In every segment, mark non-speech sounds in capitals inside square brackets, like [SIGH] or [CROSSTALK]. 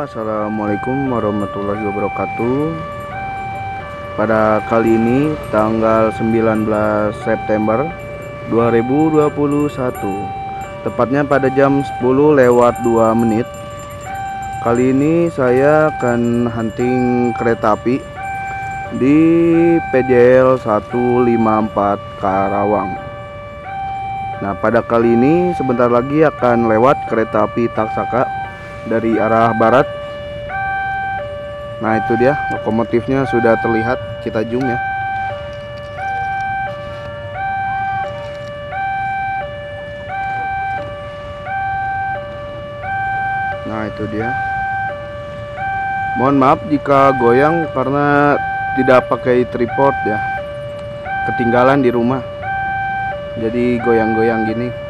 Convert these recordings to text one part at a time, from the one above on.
Assalamualaikum warahmatullahi wabarakatuh. Pada kali ini tanggal 19 September 2021 Tepatnya pada jam 10 lewat 2 menit Kali ini saya akan hunting kereta api Di PJL 154 Karawang. Nah pada kali ini sebentar lagi akan lewat kereta api Taksaka dari arah barat. Nah itu dia lokomotifnya sudah terlihat kita zoom ya. Nah itu dia. Mohon maaf jika goyang karena tidak pakai tripod ya. Ketinggalan di rumah. Jadi goyang-goyang gini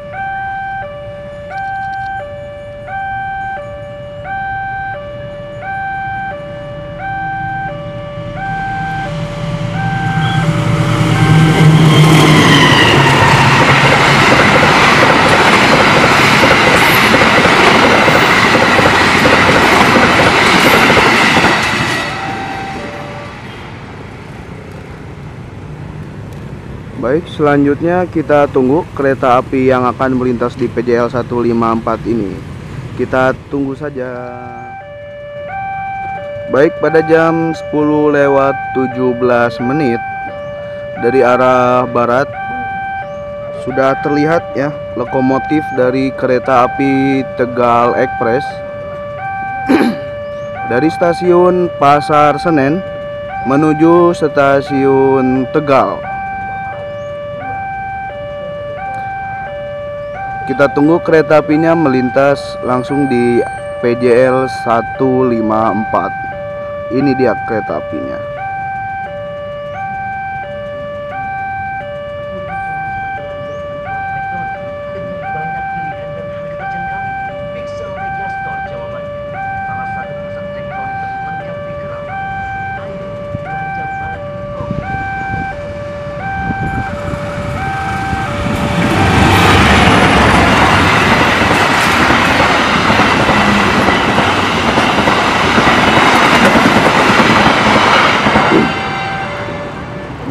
Baik, selanjutnya kita tunggu kereta api yang akan melintas di PJL 154 ini. Kita tunggu saja. Baik, pada jam 10 lewat 17 menit dari arah barat sudah terlihat ya lokomotif dari kereta api Tegal Express [CLEARS THROAT] dari stasiun Pasar Senen menuju stasiun Tegal. Kita tunggu kereta apinya melintas langsung di PJL 154. Ini dia kereta apinya.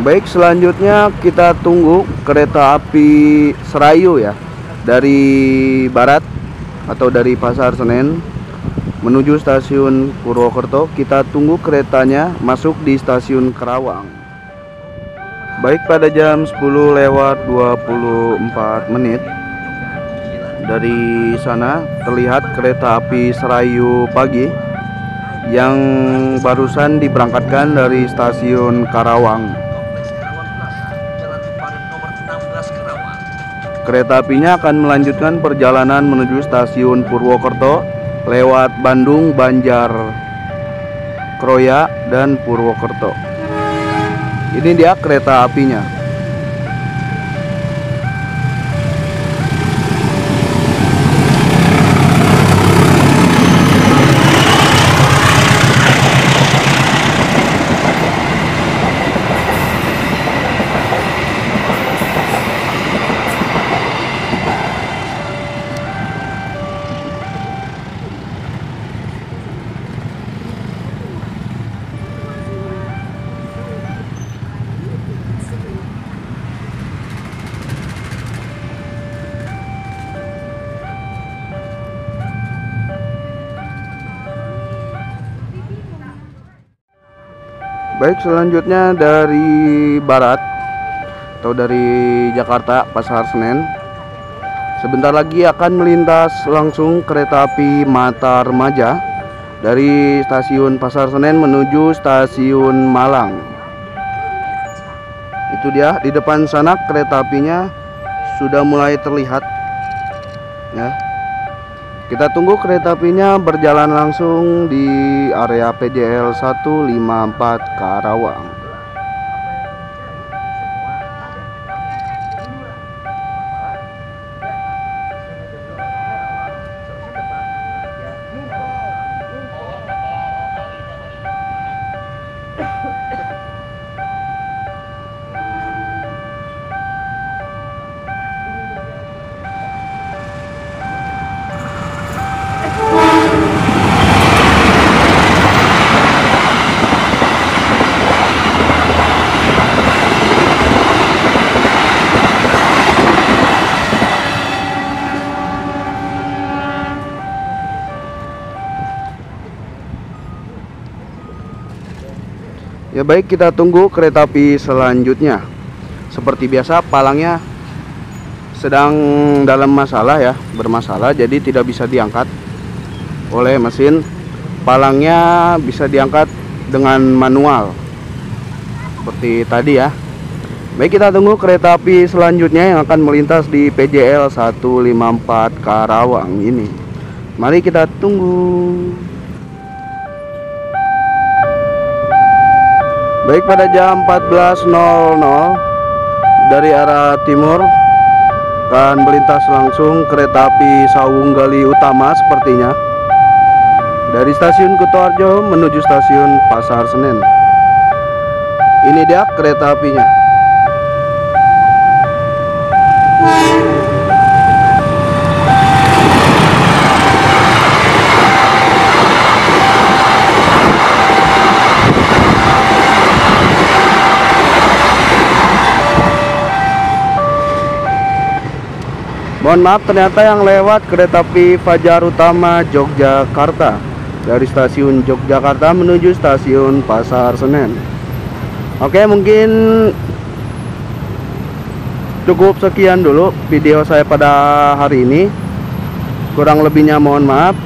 Baik, selanjutnya kita tunggu kereta api Serayu ya dari barat atau dari Pasar Senen menuju stasiun Purwokerto. Kita tunggu keretanya masuk di stasiun Kerawang. Baik pada jam 10 lewat 24 menit dari sana terlihat kereta api Serayu pagi yang barusan diberangkatkan dari stasiun Karawang. Kereta apinya akan melanjutkan perjalanan menuju stasiun Purwokerto lewat Bandung, Banjar, Kroya, dan Purwokerto. Ini dia kereta apinya. Baik, selanjutnya dari barat atau dari Jakarta Pasar Senen. Sebentar lagi akan melintas langsung kereta api Mata Remaja dari stasiun Pasar Senen menuju stasiun Malang. Itu dia di depan sana kereta apinya sudah mulai terlihat. Ya. Kita tunggu kereta apinya berjalan langsung di area PJL 154 Karawang. Ya baik kita tunggu kereta api selanjutnya. Seperti biasa palangnya sedang dalam masalah ya, bermasalah jadi tidak bisa diangkat oleh mesin. Palangnya bisa diangkat dengan manual. Seperti tadi ya. Baik kita tunggu kereta api selanjutnya yang akan melintas di PJL 154 Karawang ini. Mari kita tunggu. Baik pada jam 14.00 dari arah timur akan melintas langsung kereta api Sawung Gali Utama sepertinya dari stasiun Kutoarjo menuju stasiun Pasar Senen. Ini dia kereta apinya. Mohon maaf ternyata yang lewat kereta api Fajar Utama Yogyakarta dari stasiun Yogyakarta menuju stasiun Pasar Senen. Oke, mungkin cukup sekian dulu video saya pada hari ini. Kurang lebihnya mohon maaf.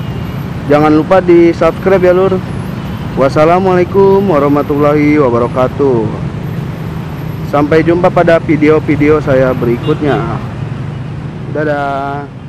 Jangan lupa di subscribe ya lur. Wassalamualaikum warahmatullahi wabarakatuh. Sampai jumpa pada video-video saya berikutnya. Dadah.